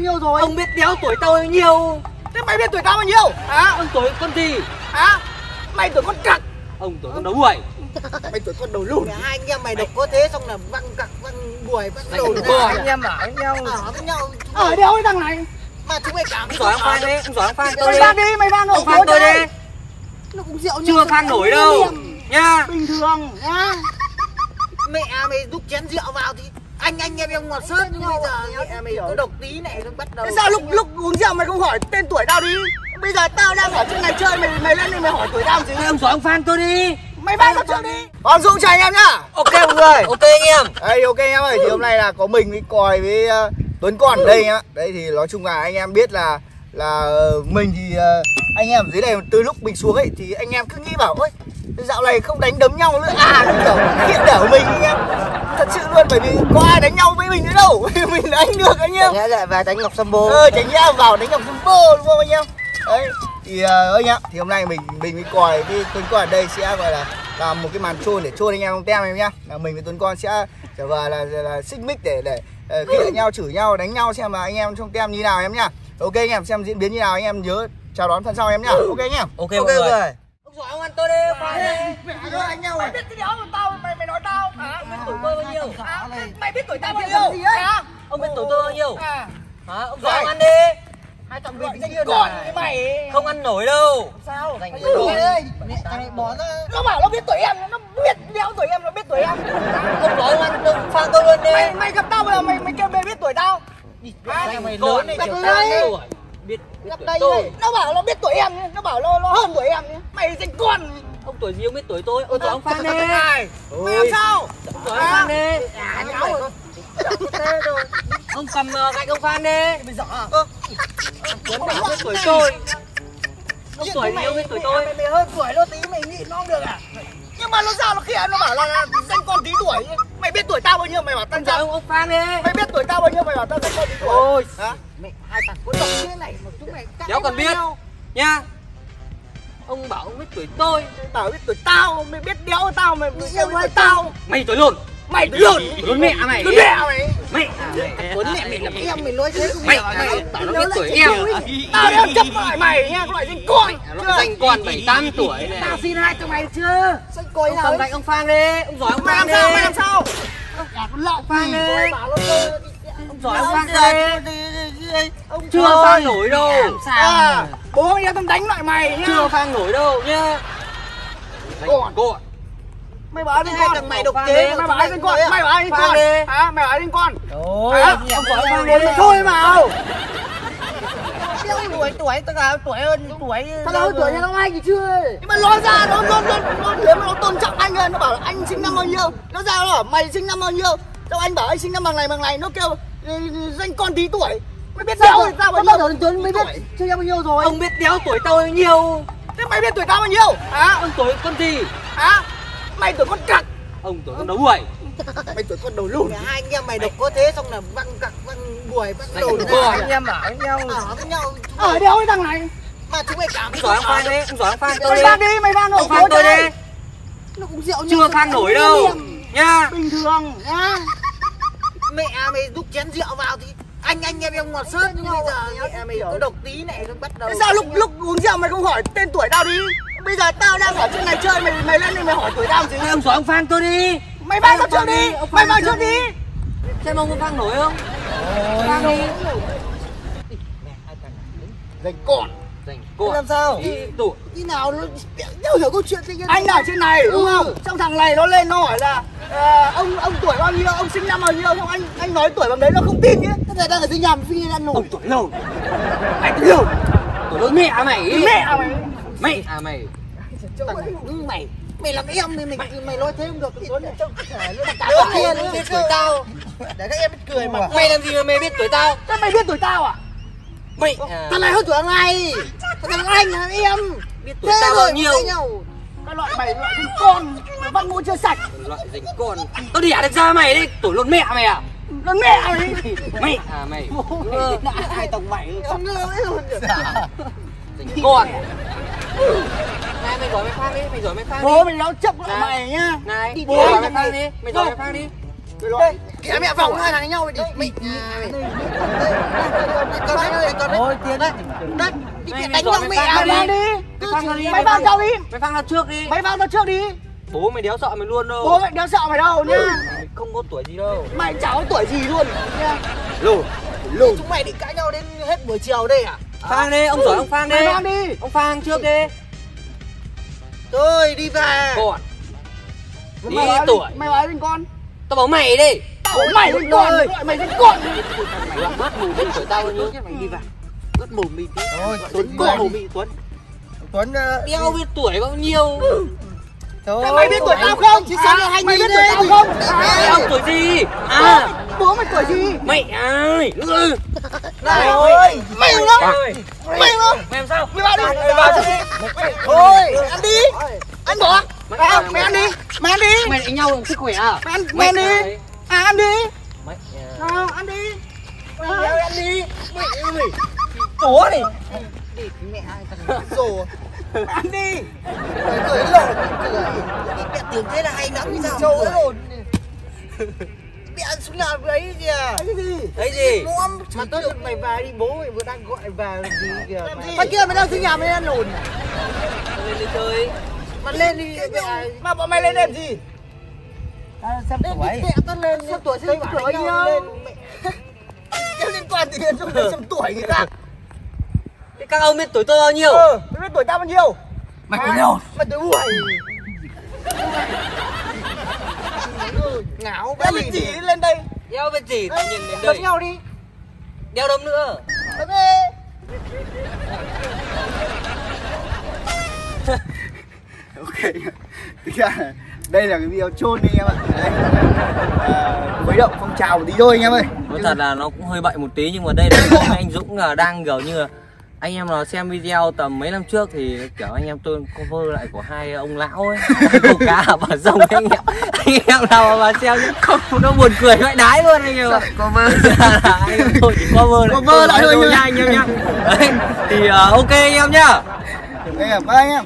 Nhiêu rồi. Ông biết đéo tuổi tao bao nhiêu. Thế mày biết tuổi tao bao nhiêu? Hả? Ông tuổi con gì? Hả? Mày tuổi con cặc. Ông tuổi con đấu buổi Mày tuổi con đầu lùn. Hai anh em mày độc có thế xong là văng cặc văng buổi văng đừng coi. Anh em ở với nhau ở với nhau. Ở đéo cái thằng này? Mà chúng mày cảm giỏi ông Phan đi Ông giỏi ông Phan tôi đi đi mày nổ Ông Phan tôi đi. Nó cũng rượu Chưa Phan nổi đâu Nha Bình thường nhá. Mẹ mày đúc chén rượu vào thì anh anh em em ngọt sớt nhưng bây giờ mẹ mày có độc tí này nó bắt đầu Thế sao lúc lúc uống rượu mày không hỏi tên tuổi tao đi? Bây giờ tao đang ở trên này chơi mày mày lên đây mày hỏi tuổi tao gì ông giỏi ông Phan tôi đi. Mày vang tao trước đi. Còn Dũng chào anh em nhá. Ok mọi người. Ok anh em. Đây ok anh em ơi, thì hôm nay là có mình với Còi với ờ, Tuấn Con ở đây nhá. Đây thì nói chung là anh em biết là là ờ, mình thì ờ, anh em dưới này từ lúc mình xuống ấy thì anh em cứ nghĩ bảo ôi dạo này không đánh đấm nhau nữa. À kiểu hiện đểu mình anh em sự luôn bởi vì có ai đánh nhau với mình nữa đâu. Mình đánh được anh em nhớ lại và đánh ngọc sâm bô ờ tránh ra vào đánh ngọc Jumbo đúng không anh em đấy thì uh, anh em thì hôm nay mình mình với còi với tuấn con ở đây sẽ gọi là làm một cái màn trôn để trôn anh em không tem em nhá. Là mình với tuấn con sẽ trở vào là, là, là xích mích để để uh, khịa nhau chửi nhau đánh nhau xem là anh em trong tem như nào em nhá. Ok anh em xem diễn biến như nào anh em nhớ chào đón phần sau em nhá. Ok anh em. Ok mọi người. ông giỏi ông ăn tôi đi Phan đi mẹ ơi anh nhau mày biết cái đéo của tao mày mày nói tao hả Ông biết tuổi tôi bao nhiêu À, mày biết tuổi tao bao nhiêu? hả? Ông biết tuổi tôi bao nhiêu? À. Hả? Ông giỏi ông ăn đi. Hai thằng bình danh con cái mày Không ăn nổi đâu. Sao. Dành đồ. ơi. Mày bỏ ra. Nó bảo nó biết tuổi em nó biết đéo tuổi em nó biết tuổi em. Ông ông ăn ông Phan tôi luôn đi. Mày mày gặp tao bây giờ mày mày kêu mày biết tuổi tao. Dành mày lớn này gặp trưởng tao tuổi Biết biết Gặp tuổi đây. Nó bảo nó biết tuổi em nhá, nó bảo nó nó hơn tuổi em nhá. mày danh con Ông tuổi gì ông biết tuổi tôi? Ông giỏi ông Phan đi mày làm sao? Ông giỏi ông Phan đi à nháo rồi Ông cầm gạch ông Phan đi bây giờ à? Tuấn bảo biết tuổi tôi. Ông tuổi gì ông biết tuổi tôi? mày, mày hơn tuổi nó tí mày nghĩ nó không được à? Nhưng mà nó sao nó kia nó bảo là, danh con tí tuổi. Mày biết tuổi tao bao nhiêu mày bảo tao sao? ông ông Phan đi mày biết tuổi tao bao nhiêu mày bảo tao danh con tí tuổi. Ôi. Hả? Mẹ hai thằng có độc thế này mà chúng mày cãi Đéo cần với biết. Nhau. Nha Ông bảo ông biết tuổi tôi bảo biết tuổi tao mày biết đéo tao mày biết Yêu tuổi ơi, tao. Mày tuổi lùn mày lượn Lùn mẹ mày. Lượn mẹ mày. Mày. À, Tuấn mẹ mày làm em mày nói thế không Mày được. mày. Bảo nó biết tuổi em. tao đéo chấp lại mày nha loại danh con Nó danh con 78 tuổi này. Tao xin hai cho mày chưa? Xanh coi Ông nào cầm ấy gạch ông Phan đi. Ông giỏi ông mày Phan làm đi. sao? Mày làm sao nhà con lọ Phan đi. Ông giỏi ông Ông Phan giỏi đi Chưa Phan nổi đâu. à bố mày tao đánh lại mày nhá. Chưa Phan nổi đâu nhá. Còn. Còn mày bảo Hai con? mày độc chế đi, mày bảo danh con? mày bảo Phan con? đi. hả? Mày bảo danh con? Ôi Hả? ông giỏi ông Phan mày đi thôi mà tuổi tuổi tao cả tuổi hơn tuổi Tao nói tuổi nhà nó anh thì chưa Nhưng mà nói ra nó nó nó nó nếu mà nó tôn trọng anh hơn nó bảo là anh sinh năm bao nhiêu? Nó ra nó bảo mày sinh năm bao nhiêu? Sao anh bảo anh sinh năm bằng này bằng này. Nó kêu ừ, danh con tí tuổi mày biết đéo tuổi tao bao nhiêu rồi? Tuấn mới biết chưa bao nhiêu rồi? Ông biết đéo tuổi tôi bao nhiêu. Thế mày biết tuổi tao bao nhiêu? Hả? Ông tuổi con gì? Hả? Mày tuổi con cặc. Ông tuổi con đấu buổi mày tuổi con đầu lùn. Hai anh em mày độc có thế xong là văng cặc văng buổi văng đồ. anh em ở với nhau. Ở với nhau ở đéo cái thằng này. Mà chúng mày cảm Ông giỏi ông Phan đi Ông giỏi ông Phan tôi mày đi. vang đi. Mày vang nổ Ông Phan tôi đi. Nó cũng rượu Chưa Phan nổi đâu. Nha. Bình thường nhá mẹ mày đúc chén rượu vào thì anh anh em em ngọt sớt nhưng bây giờ mẹ mày có độc tí này nó bắt đầu sao lúc lúc uống rượu mày không hỏi tên tuổi tao đi bây giờ tao đang ở trên này chơi mày mày lên đây mày hỏi tuổi tao gì ông giỏi ông Phan tôi đi mày vang tao trước đi mày vang trước đi Xem ông có Phan nổi không Phan đi danh con Dành con làm sao? Ý tuổi như nào nó đâu hiểu câu chuyện chứ anh ở trên này đúng không? Xong thằng này nó lên nó hỏi là ờ, ông ông tuổi bao nhiêu ông sinh năm bao nhiêu xong anh anh nói tuổi bằng đấy nó không tin nhé thế này đang ở dưới nhà phi ăn nổi. Ông tuổi lâu. Mày tin không Tuổi lớn mẹ mày? Mẹ mày? Mẹ à mày. Thằng mày. Mày làm em thì mày. mày nói thế không được Tuấn này trông cả kia nữa. biết tuổi tao. Để các em biết cười mà. Mày làm gì mà mày biết tuổi tao? Thế mày biết tuổi tao à Mày à, thằng này hơn tuổi thằng này thằng anh thằng em. Biết tuổi tao bao nhiêu cái loại mày loại danh con mày văn mũi chưa sạch. Loại dành con. Tao đẻ được ra mày đi Tuổi luôn mẹ mày à. Nó mẹ mày. Mẹ à mày. Hai thằng mày ngơ ấy luôn Dành con Này mày giỏi mày phan đi Mày giỏi mày phan đi. bố mày nó chấp lại mày nhá. Này. Mày bố giỏi mày mày phan đi Mày giỏi mày phan đi đây kẻ mẹ vòng hai thằng nhau đi. Mày đấy. Đấy. Đi Mày- mẹ mày đánh giỏi nhau mày mẹ phang à đi. mày. đi. Mày đi, vào tao đi. Mày phang tao trước đi. Mày vào tao trước đi. Bố mày đéo sợ mày luôn đâu. Bố mày đéo sợ mày đâu nhá. Mày không có tuổi gì đâu. Mày chả có tuổi gì luôn nha lù lù. Chúng mày định cãi nhau đến hết buổi chiều đây à? Phang đi ông giỏi ông phang đi. mày phang đi. Ông phang trước đi. Thôi đi về. Còn đi Mày bảo tuổi. mày nói với con tao bảo mày đi. Ủa mày với con mày với con mày mắt mù biết tuổi tao nhiêu mày đi về ướt mồm đi. Tí thôi Tuấn mồm Tuấn. Tuấn ờ, đeo biết tuổi bao nhiêu. Thôi. Mày biết tuổi tao không? Chứ sao lại hành mày biết tuổi tao không? Đeo tuổi gì? À. Bố mày tuổi gì? Mày ai? Ừ. này ôi. Mày nó Ôi, mày nó mày làm sao? Mày vào đi. Mày vào đi. thôi ăn đi. Ăn bỏ Mày mày ăn, ăn mày ăn đi mày ăn đi. Mày đánh nhau bằng sức khỏe à? Mày ăn mày ăn đi. à ăn đi. Mày nào ăn đi. Mày ăn đi. Mày ơi bố đi. Mẹ ai rồ ăn đi. Mày cười lộn. Cười mẹ tưởng thế là hay lắm sao trâu lộn mẹ xuống nào ấy kìa. Cái gì? Thấy gì? Mà tôi mày về đi bố mày vừa đang gọi về làm gì kìa? Mà kia mày đang xuống nhà mày ăn lồn à? Lên đi chơi Mà lên đi mẹ. Mà bọn mày lên làm gì? xem Lên tuổi. mẹ tao lên Xem tuổi xem tuổi nhau. Cái liên quan gì đến mày xem tuổi người ta? Thế các ông biết tuổi tôi bao nhiêu? Mày biết tuổi tao bao nhiêu? mày tuổi đâu Mày tuổi buổi Ngáo em mình chỉ lên đây. Đeo bên gì tự nhiên đến Đấm đây. nhau đi. Đeo đấm nữa? Đấm đi ok thực ra là đây là cái video chôn đi anh em ạ. Đấy. À, động phong trào một tí thôi anh em ơi. Nói thật là nó cũng hơi bậy một tí nhưng mà đây là anh Dũng là đang kiểu như là anh em nào xem video tầm mấy năm trước thì kiểu anh em tôi cover lại của hai ông lão ấy. Câu cá ở bờ sông anh em. Anh em nào mà xem nhá không nó buồn cười vãi đái luôn anh em ạ. Cover. Anh em tôi chỉ cover lại. Cover lại thôi nha anh em nhá Đấy, thì ờ, ok anh em nhá. Đây là bye anh em